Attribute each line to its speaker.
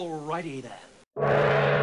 Speaker 1: Alrighty then.